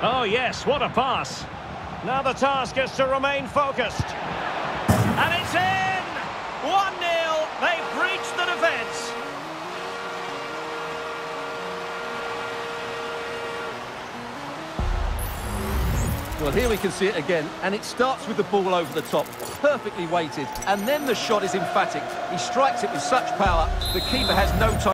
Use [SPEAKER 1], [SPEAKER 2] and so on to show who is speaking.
[SPEAKER 1] Oh, yes, what a pass. Now the task is to remain focused. And it's in! 1-0. They've breached the defence.
[SPEAKER 2] Well, here we can see it again, and it starts with the ball over the top, perfectly weighted, and then the shot is emphatic. He strikes it with such power, the keeper has no time.